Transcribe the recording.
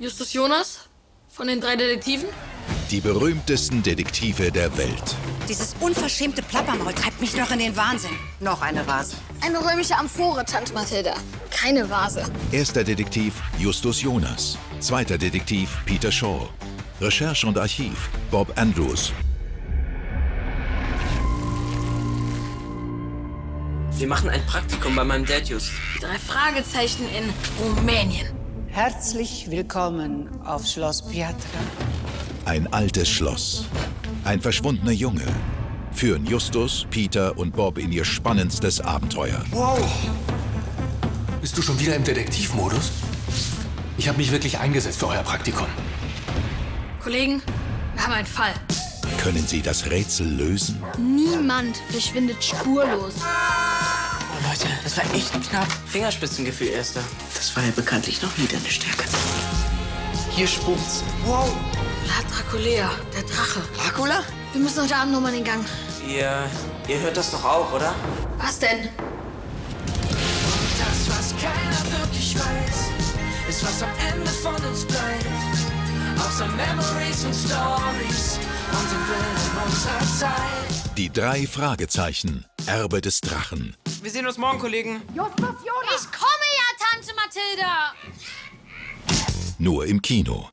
Justus Jonas von den drei Detektiven. Die berühmtesten Detektive der Welt. Dieses unverschämte Plappermaul treibt mich noch in den Wahnsinn. Noch eine Vase. Eine römische Amphore, Tante Mathilda. Keine Vase. Erster Detektiv Justus Jonas. Zweiter Detektiv Peter Shaw. Recherche und Archiv Bob Andrews. Wir machen ein Praktikum bei meinem Dad Just. Drei Fragezeichen in Rumänien. Herzlich willkommen auf Schloss Piatra. Ein altes Schloss. Ein verschwundener Junge. Führen Justus, Peter und Bob in ihr spannendstes Abenteuer. Wow! Bist du schon wieder im Detektivmodus? Ich habe mich wirklich eingesetzt für euer Praktikum. Kollegen, wir haben einen Fall. Können sie das Rätsel lösen? Niemand verschwindet spurlos. Oh Leute, das war echt knapp. Fingerspitzengefühl, Erster. Das war ja bekanntlich noch nie deine Stärke. Hier spukt's. Wow. Vlad Draculea, der Drache. Dracula? Wir müssen heute Abend nochmal in den Gang. Ihr, ihr hört das doch auch, oder? Was denn? Das, was keiner wirklich weiß, ist, was am Ende von uns bleibt. Außer Memories und Stories und den Bildern unserer Zeit. Die drei Fragezeichen. Erbe des Drachen. Wir sehen uns morgen, Kollegen. Ich komme Mathilda! Nur im Kino.